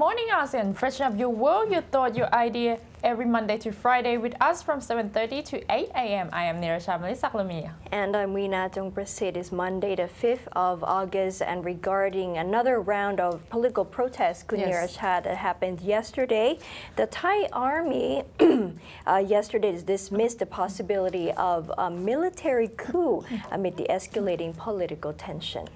Good morning, ASEAN. Freshen up your world, your thought, your idea every Monday to Friday with us from 7.30 to 8 a.m. I am Nirasha Saklamia. And I'm Weena Jongprasit. It's Monday, the 5th of August, and regarding another round of political protests, Kunira yes. that happened yesterday, the Thai army uh, yesterday dismissed the possibility of a military coup amid the escalating political tension.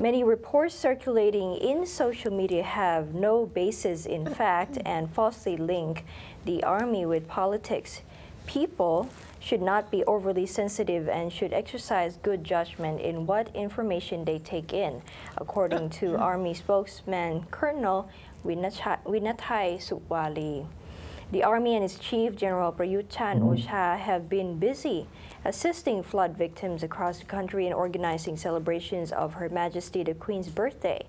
Many reports circulating in social media have no basis in fact and falsely link the army with politics. People should not be overly sensitive and should exercise good judgment in what information they take in, according to Army spokesman Colonel Winthai Suvaree. The Army and its Chief General Prayut Chan mm-hmm. Ocha have been busy assisting flood victims across the country and organizing celebrations of Her Majesty the Queen's birthday.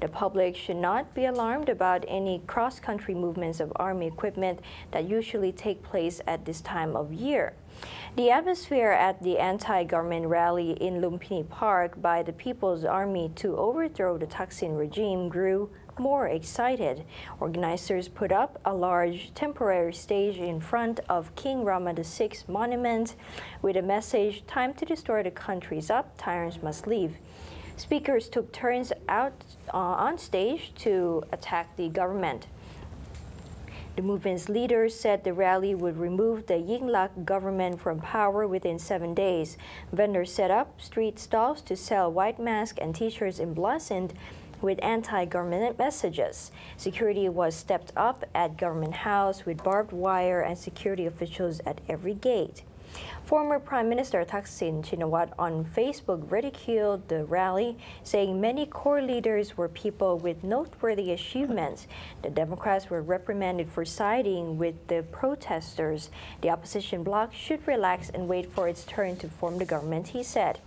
The public should not be alarmed about any cross-country movements of Army equipment that usually take place at this time of year. The atmosphere at the anti-government rally in Lumpini Park by the People's Army to overthrow the Thaksin regime grew more excited. Organizers put up a large temporary stage in front of King Rama VI monument with a message, time to destroy the country's up, tyrants must leave. Speakers took turns out uh, on stage to attack the government. The movement's leaders said the rally would remove the Yingluck government from power within seven days. Vendors set up street stalls to sell white masks and t-shirts emblazoned with anti-government messages. Security was stepped up at Government House with barbed wire and security officials at every gate. Former Prime Minister Thaksin Shinawatra on Facebook ridiculed the rally, saying many core leaders were people with noteworthy achievements. The Democrats were reprimanded for siding with the protesters. The opposition bloc should relax and wait for its turn to form the government, he said.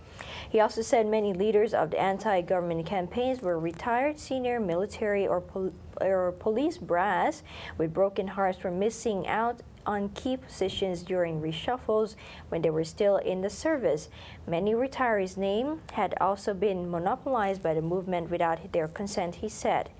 He also said many leaders of the anti-government campaigns were retired senior military or, pol or police brass with broken hearts for missing out on key positions during reshuffles when they were still in the service. Many retirees' names had also been monopolized by the movement without their consent, he said.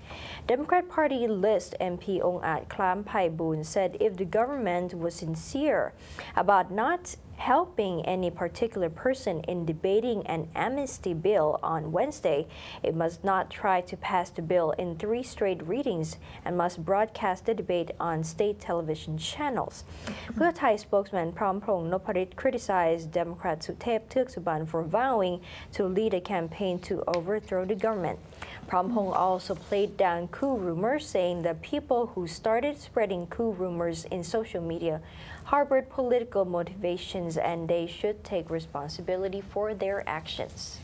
Democrat Party list MP Ong At Klam Pai Boon said if the government was sincere about not helping any particular person in debating an amnesty bill on Wednesday, it must not try to pass the bill in three straight readings and must broadcast the debate on state television channels. Thai spokesman Prompong Noparit criticized Democrat Suthep Thaugsuban for vowing to lead a campaign to overthrow the government. Prompong also played down coup rumors, saying that people who started spreading coup rumors in social media harbored political motivations and they should take responsibility for their actions.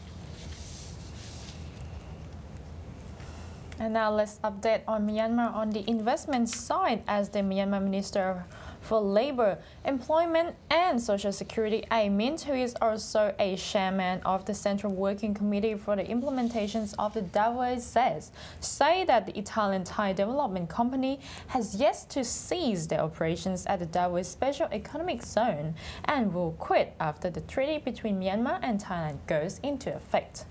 And now let's update on Myanmar on the investment side as the Myanmar Minister for Labor, Employment and Social Security, Aye Myint, who is also a chairman of the Central Working Committee for the implementations of the Dawei SEZ, say that the Italian Thai Development Company has yet to cease their operations at the Dawei Special Economic Zone and will quit after the treaty between Myanmar and Thailand goes into effect.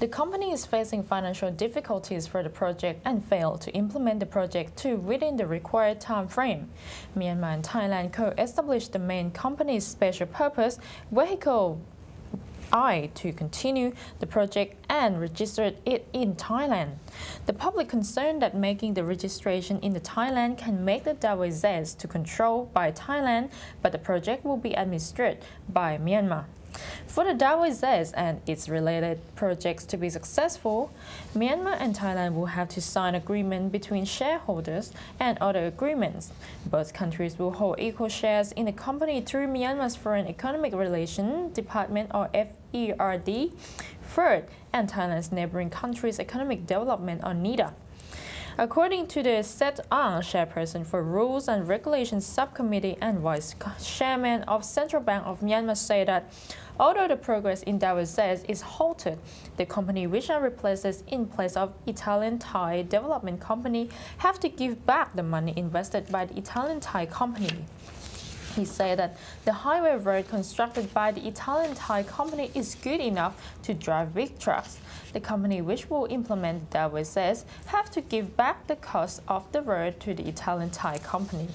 The company is facing financial difficulties for the project and failed to implement the project to within the required time frame. Myanmar and Thailand co-established the main company's special purpose vehicle I to continue the project and registered it in Thailand. The public concerned that making the registration in the Thailand can make the Dawei to control by Thailand, but the project will be administered by Myanmar. For the Dawei and its related projects to be successful, Myanmar and Thailand will have to sign agreement between shareholders and other agreements. Both countries will hold equal shares in the company through Myanmar's Foreign Economic Relations Department or FERD, Third, and Thailand's neighboring countries' economic development or NEDA. According to the Set Aung, chairperson for Rules and Regulations Subcommittee and vice chairman of Central Bank of Myanmar, say that Although the progress in Dawei is halted, the company which are replaces in place of Italian Thai development company have to give back the money invested by the Italian Thai company. He said that the highway road constructed by the Italian Thai company is good enough to drive big trucks. The company which will implement the SEZ have to give back the cost of the road to the Italian Thai company.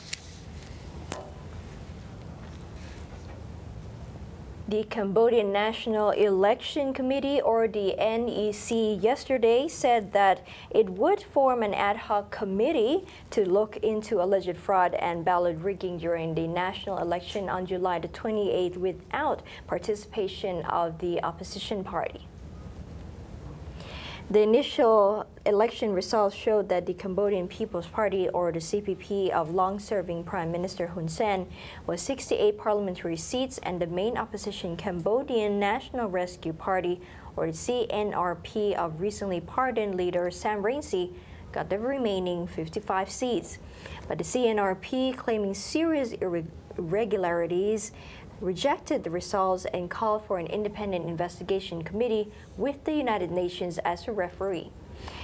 The Cambodian National Election Committee, or the NEC, yesterday said that it would form an ad hoc committee to look into alleged fraud and ballot rigging during the national election on July the 28th without participation of the opposition party. The initial election results showed that the Cambodian People's Party, or the CPP, of long-serving Prime Minister Hun Sen was 68 parliamentary seats, and the main opposition Cambodian National Rescue Party, or the CNRP, of recently pardoned leader Sam Rainsy, got the remaining 55 seats. But the CNRP, claiming serious irregularities, rejected the results and called for an independent investigation committee with the United Nations as a referee.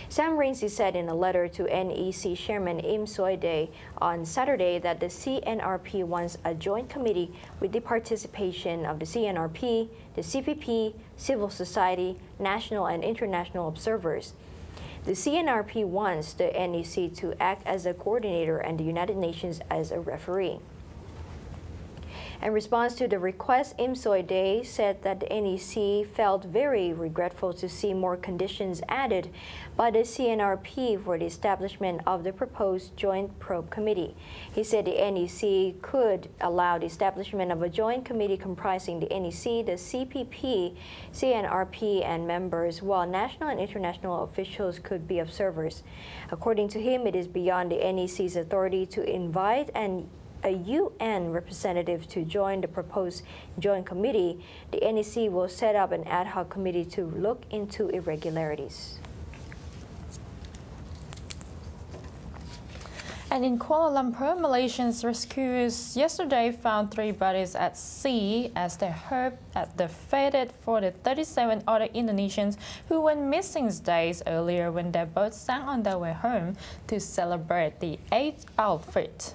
Sam Rainsy said in a letter to NEC Chairman Im Suosdey on Saturday that the CNRP wants a joint committee with the participation of the CNRP, the CPP, civil society, national and international observers. The CNRP wants the NEC to act as a coordinator and the United Nations as a referee. In response to the request, Im Day said that the NEC felt very regretful to see more conditions added by the CNRP for the establishment of the proposed Joint Probe Committee. He said the NEC could allow the establishment of a joint committee comprising the NEC, the CPP, CNRP, and members, while national and international officials could be observers. According to him, it is beyond the NEC's authority to invite and a UN representative to join the proposed joint committee, the NEC will set up an ad hoc committee to look into irregularities. And in Kuala Lumpur, Malaysians rescuers yesterday found three bodies at sea as they hoped at the fated for the 37 other Indonesians who went missing days earlier when their boat sank on their way home to celebrate the Eid al-Fitr.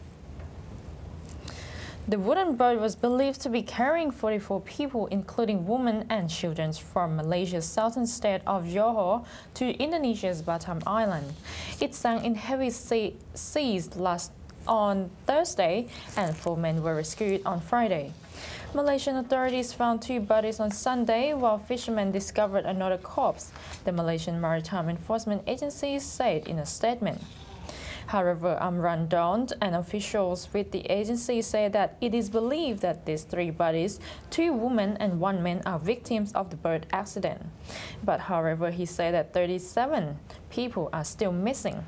The wooden boat was believed to be carrying 44 people, including women and children, from Malaysia's southern state of Johor to Indonesia's Batam Island. It sank in heavy sea seas last on Thursday, and four men were rescued on Friday. Malaysian authorities found two bodies on Sunday, while fishermen discovered another corpse, the Malaysian Maritime Enforcement Agency said in a statement. However, Dawn and officials with the agency say that it is believed that these three bodies, two women and one man, are victims of the bird accident. But however, he said that 37 people are still missing.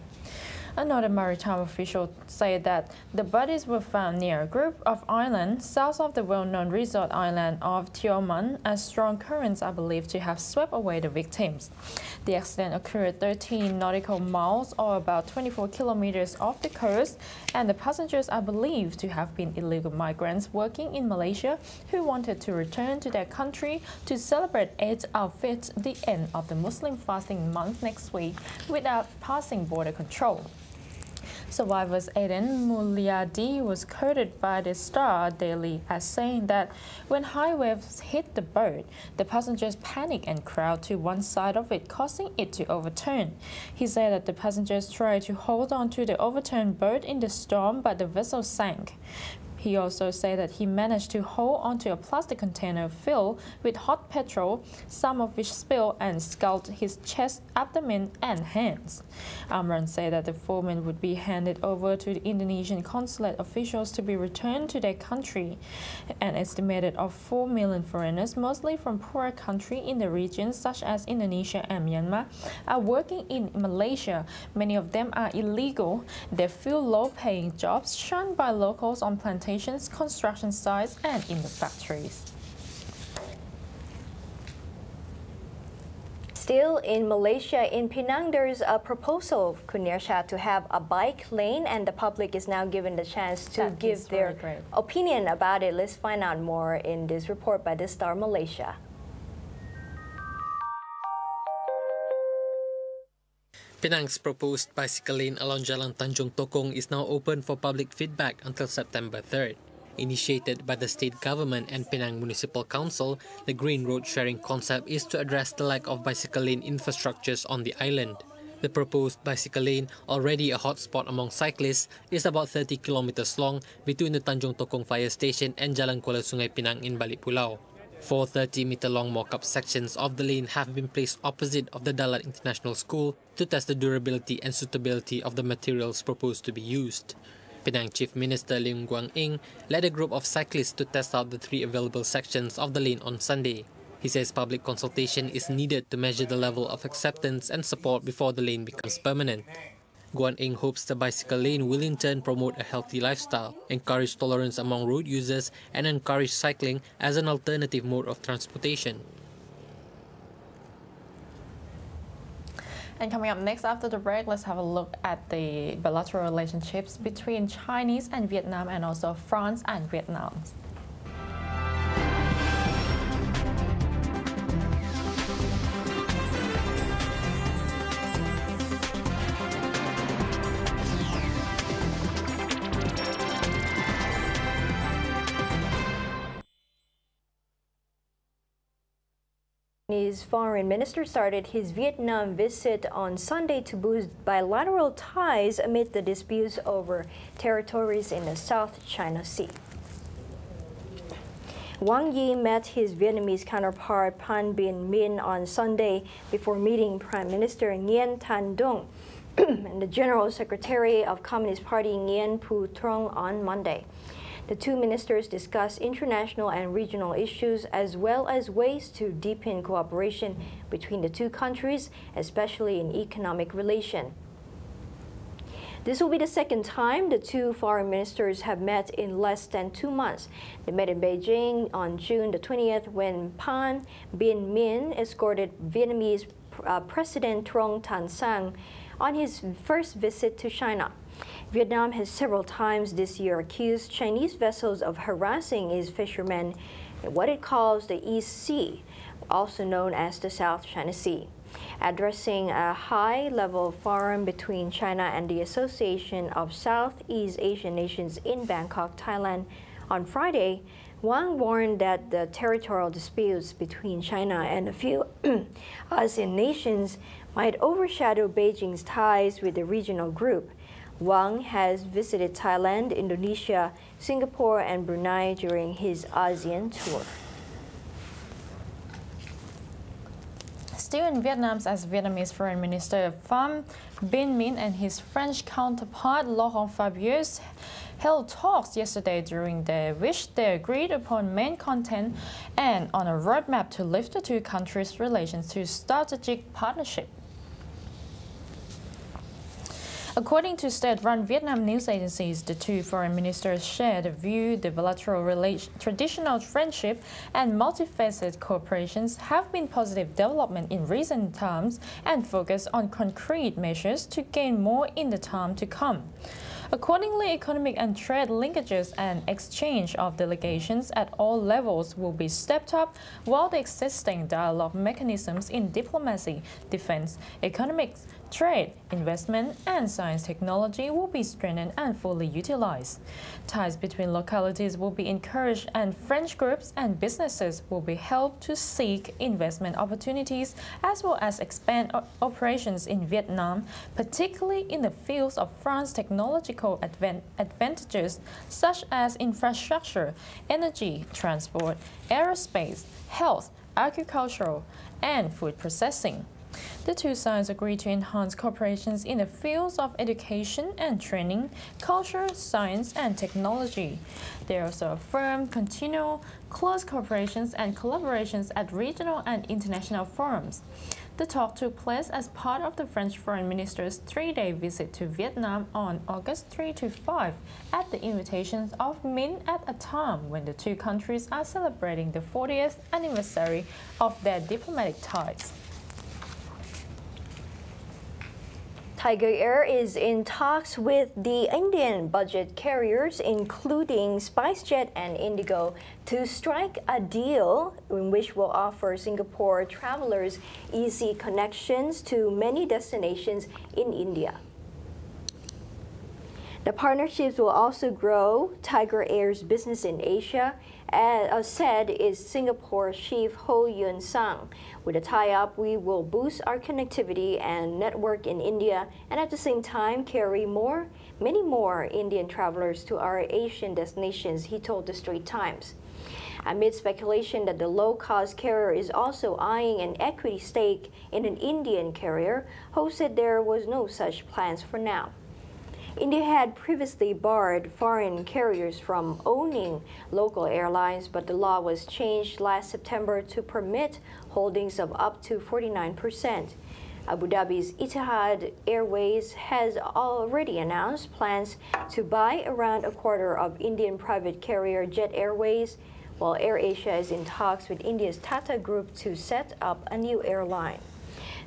Another maritime official said that the bodies were found near a group of islands south of the well-known resort island of Tioman as strong currents are believed to have swept away the victims. The accident occurred 13 nautical miles or about 24 kilometers off the coast and the passengers are believed to have been illegal migrants working in Malaysia who wanted to return to their country to celebrate Eid al-Fitr, the end of the Muslim fasting month next week, without passing border control. Survivors Aiden Mulyadi was quoted by the Star Daily as saying that when high waves hit the boat, the passengers panicked and crowded to one side of it, causing it to overturn. He said that the passengers tried to hold on to the overturned boat in the storm, but the vessel sank. He also said that he managed to hold onto a plastic container filled with hot petrol, some of which spilled and scalded his chest, abdomen, and hands. Amran said that the foreman would be handed over to the Indonesian consulate officials to be returned to their country. An estimated of 4 million foreigners, mostly from poorer countries in the region such as Indonesia and Myanmar, are working in Malaysia. Many of them are illegal. They fill low-paying jobs shunned by locals on plantations plantations, construction sites, and in the factories. Still in Malaysia, in Penang, there's a proposal, Kunersha, to have a bike lane, and the public is now given the chance to that give their really opinion about it. Let's find out more in this report by the Star Malaysia. Penang's proposed bicycle lane along Jalan Tanjung Tokong is now open for public feedback until September 3rd. Initiated by the state government and Penang Municipal Council, the Green Road Sharing concept is to address the lack of bicycle lane infrastructures on the island. The proposed bicycle lane, already a hotspot among cyclists, is about 30 kilometers long between the Tanjung Tokong Fire Station and Jalan Kuala Sungai Pinang in Balik Pulau. Four 30-meter-long mock-up sections of the lane have been placed opposite of the Dalat International School to test the durability and suitability of the materials proposed to be used. Penang Chief Minister Lim Guan Eng led a group of cyclists to test out the three available sections of the lane on Sunday. He says public consultation is needed to measure the level of acceptance and support before the lane becomes permanent. Guan Eng hopes the bicycle lane will in turn promote a healthy lifestyle, encourage tolerance among road users, and encourage cycling as an alternative mode of transportation. And coming up next after the break, let's have a look at the bilateral relationships between Chinese and Vietnam and also France and Vietnam. Chinese foreign minister started his Vietnam visit on Sunday to boost bilateral ties amid the disputes over territories in the South China Sea. Wang Yi met his Vietnamese counterpart Pham Binh Minh on Sunday before meeting Prime Minister Nguyen Tan Dung and the General Secretary of Communist Party Nguyen Phu Trong on Monday. The two ministers discussed international and regional issues as well as ways to deepen cooperation between the two countries, especially in economic relation. This will be the second time the two foreign ministers have met in less than two months. They met in Beijing on June the 20th when Pham Binh Minh escorted Vietnamese uh, President Truong Tan Sang on his first visit to China. Vietnam has several times this year accused Chinese vessels of harassing its fishermen in what it calls the East Sea, also known as the South China Sea. Addressing a high-level forum between China and the Association of Southeast Asian Nations in Bangkok, Thailand, on Friday, Wang warned that the territorial disputes between China and a few ASEAN nations might overshadow Beijing's ties with the regional group Wang has visited Thailand, Indonesia, Singapore, and Brunei during his ASEAN tour. Still in Vietnam as Vietnamese Foreign Minister Pham Binh Minh and his French counterpart Laurent Fabius held talks yesterday during the which they agreed upon main content and on a roadmap to lift the two countries' relations to strategic partnership. According to state-run Vietnam news agencies, the two foreign ministers shared a view the bilateral traditional friendship and multifaceted cooperations have been positive development in recent times and focus on concrete measures to gain more in the time to come. Accordingly, economic and trade linkages and exchange of delegations at all levels will be stepped up, while the existing dialogue mechanisms in diplomacy, defense, economics, trade, investment, and science technology will be strengthened and fully utilized. Ties between localities will be encouraged and French groups and businesses will be helped to seek investment opportunities as well as expand operations in Vietnam, particularly in the fields of France's technological advantages such as infrastructure, energy, transport, aerospace, health, agricultural, and food processing. The two sides agreed to enhance cooperations in the fields of education and training, culture, science, and technology. They also affirmed continual close cooperations and collaborations at regional and international forums. The talk took place as part of the French Foreign Minister's three-day visit to Vietnam on August 3 to 5 at the invitation of Minh at a time when the two countries are celebrating the 40th anniversary of their diplomatic ties. Tiger Air is in talks with the Indian budget carriers, including SpiceJet and Indigo, to strike a deal in which will offer Singapore travelers easy connections to many destinations in India. The partnerships will also grow Tiger Air's business in Asia, as uh, said is Singapore chief Ho Yuen Sang. With a tie-up, we will boost our connectivity and network in India and at the same time carry more, many more Indian travelers to our Asian destinations, he told the Straits Times. Amid speculation that the low-cost carrier is also eyeing an equity stake in an Indian carrier, Ho said there was no such plans for now. India had previously barred foreign carriers from owning local airlines, but the law was changed last September to permit holdings of up to 49%. Abu Dhabi's Etihad Airways has already announced plans to buy around a quarter of Indian private carrier Jet Airways, while AirAsia is in talks with India's Tata Group to set up a new airline.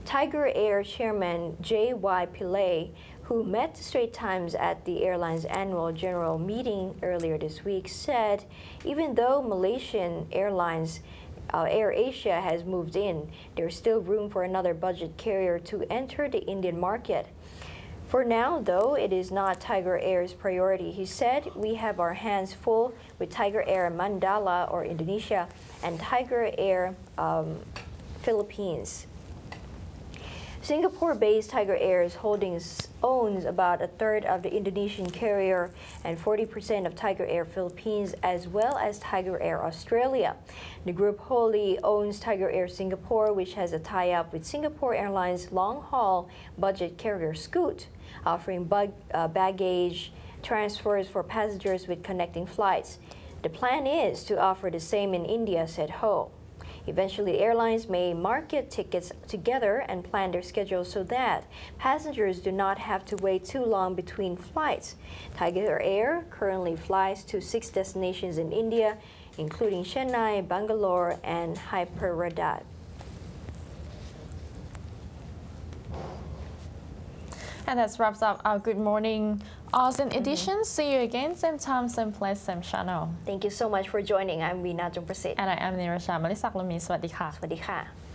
Tiger Air chairman J.Y. Pillay who met the Times at the airline's annual general meeting earlier this week, said even though Malaysian Airlines uh, Air Asia has moved in, there's still room for another budget carrier to enter the Indian market. For now, though, it is not Tiger Air's priority. He said, We have our hands full with Tiger Air Mandala or Indonesia and Tiger Air um, Philippines. Singapore-based Tiger Air's holdings owns about a third of the Indonesian carrier and 40% of Tiger Air Philippines as well as Tiger Air Australia. The group wholly owns Tiger Air Singapore which has a tie-up with Singapore Airlines long-haul budget carrier Scoot, offering bug, uh, baggage transfers for passengers with connecting flights. The plan is to offer the same in India, said Ho. Eventually, airlines may market tickets together and plan their schedules so that passengers do not have to wait too long between flights. Tiger Air currently flies to six destinations in India, including Chennai, Bangalore, and Hyderabad. And that wraps up our Good Morning ASEAN mm-hmm. edition. Mm -hmm. See you again, same time, same place, same channel. Thank you so much for joining. I'm Vina Jungprasit. And I am Nira Shah Melissa Lumi. สวัสดีค่ะ